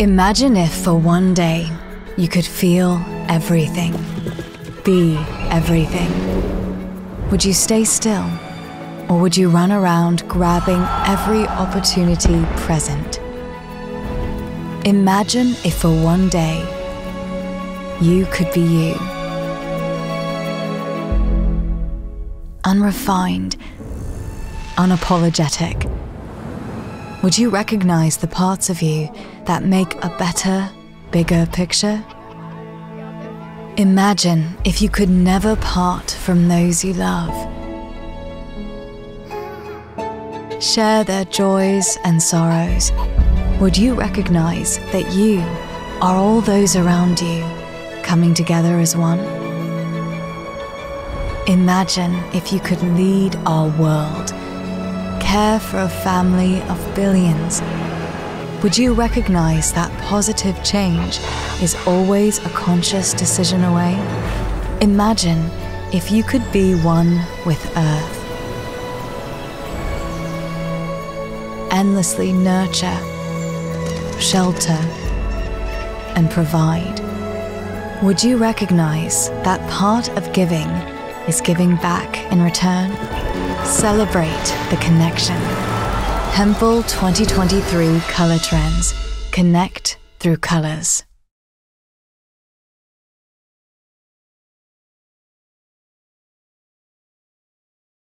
Imagine if for one day you could feel everything, be everything. Would you stay still? Or would you run around grabbing every opportunity present? Imagine if for one day you could be you. Unrefined, unapologetic. Would you recognize the parts of you that make a better, bigger picture? Imagine if you could never part from those you love. Share their joys and sorrows. Would you recognize that you are all those around you coming together as one? Imagine if you could lead our world care for a family of billions, would you recognize that positive change is always a conscious decision away? Imagine if you could be one with Earth. Endlessly nurture, shelter, and provide. Would you recognize that part of giving is giving back in return? Celebrate the connection. Hempel 2023 Color Trends. Connect through colors.